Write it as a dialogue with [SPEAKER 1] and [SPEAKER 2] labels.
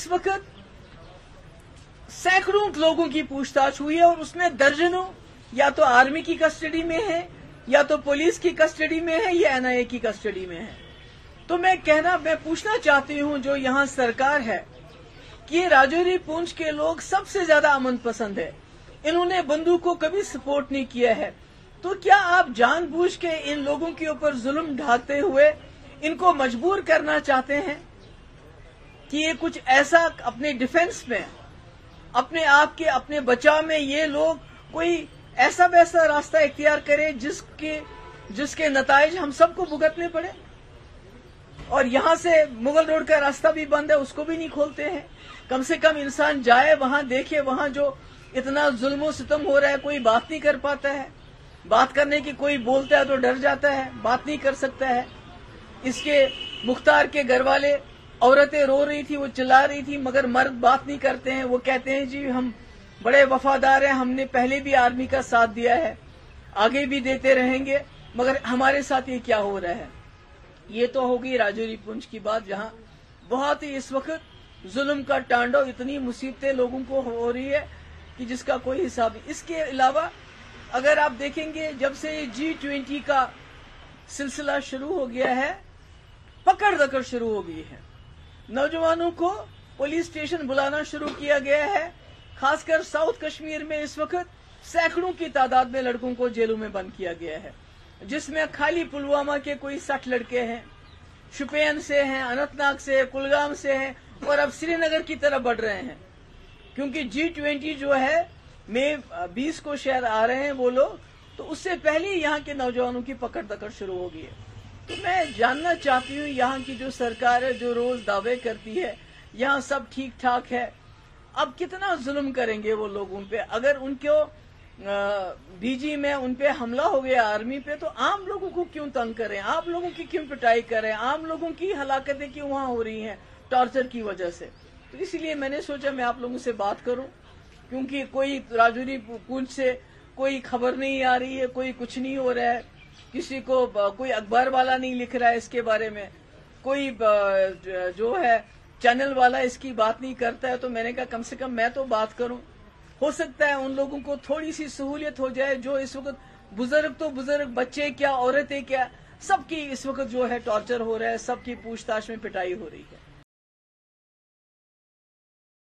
[SPEAKER 1] इस वक्त सैकड़ों लोगों की पूछताछ हुई है और उसमें दर्जनों या तो आर्मी की कस्टडी में है, या तो पुलिस की कस्टडी में है, या एनआईए की कस्टडी में है। तो मैं कहना, मैं पूछना चाहती हूँ, जो यहाँ सरकार है, कि राजौरी पूंछ के लोग सबसे ज़्यादा अमन पसंद है। इन्होंने बंदूक को कभी सपोर्ट नहीं किया है। तो क्या आप जानबूझ के इन लोगों के ऊपर जुल्म ढाते हुए इनको मजबूर करना चाहते हैं? कि ये कुछ ऐसा अपने डिफेंस में, अपने आप के, अपने बचाव में ये लोग कोई ऐसा वैसा रास्ता इख्तियार करें जिसके जिसके नतज हम सबको भुगतने पड़े। और यहाँ से मुगल रोड का रास्ता भी बंद है, उसको भी नहीं खोलते हैं। कम से कम इंसान जाए, वहाँ देखे, वहाँ जो इतना जुल्म सितम हो रहा है, कोई बात नहीं कर पाता है। बात करने की कोई बोलता है तो डर जाता है, बात नहीं कर सकता है। इसके मुख्तार के घर वाले औरतें रो रही थी, वो चिल्ला रही थी, मगर मर्द बात नहीं करते हैं। वो कहते हैं, जी, हम बड़े वफादार हैं, हमने पहले भी आर्मी का साथ दिया है, आगे भी देते रहेंगे, मगर हमारे साथ ये क्या हो रहा है? ये तो होगी राजौरी पुंछ की बात, जहाँ बहुत ही इस वक्त जुल्म का टांडव, इतनी मुसीबतें लोगों को हो रही है कि जिसका कोई हिसाब नहीं। इसके अलावा, अगर आप देखेंगे, जब से ये जी ट्वेंटी का सिलसिला शुरू हो गया है, पकड़ दकड़ शुरू हो गई है। नौजवानों को पुलिस स्टेशन बुलाना शुरू किया गया है, खासकर साउथ कश्मीर में इस वक्त सैकड़ों की तादाद में लड़कों को जेलों में बंद किया गया है, जिसमें खाली पुलवामा के कोई साठ लड़के हैं। शुपेन से हैं, अनंतनाग से है, कुलगाम से हैं और अब श्रीनगर की तरफ़ बढ़ रहे हैं। क्योंकि जी ट्वेंटी जो है, मई बीस को शहर आ रहे हैं वो लोग तो उससे पहले यहाँ के नौजवानों की पकड़ दकड़ शुरू हो गई है। तो मैं जानना चाहती हूँ, यहाँ की जो सरकार है, जो रोज दावे करती है, यहाँ सब ठीक ठाक है। अब कितना जुल्म करेंगे वो लोगों पे? अगर उनको बीजी में उन पे हमला हो गया आर्मी पे तो आम लोगों को क्यों तंग करें? आप लोगों की क्यों पिटाई करें? आम लोगों की हलाकतें क्यों वहाँ हो रही हैं, टॉर्चर की वजह से? तो इसलिए मैंने सोचा मैं आप लोगों से बात करूँ, क्योंकि कोई राजौरी पूंछ से कोई खबर नहीं आ रही है, कोई कुछ नहीं हो रहा है। किसी को कोई अखबार वाला नहीं लिख रहा है इसके बारे में। कोई जो है, चैनल वाला इसकी बात नहीं करता है तो मैंने कहा, कम से कम मैं तो बात करूँ। हो सकता है उन लोगों को थोड़ी सी सहूलियत हो जाए, जो इस वक्त बुज़ुर्ग तो बुज़ुर्ग, बच्चे क्या, औरतें क्या, सबकी इस वक्त जो है, टॉर्चर हो रहा है, सबकी पूछताछ में पिटाई हो रही है।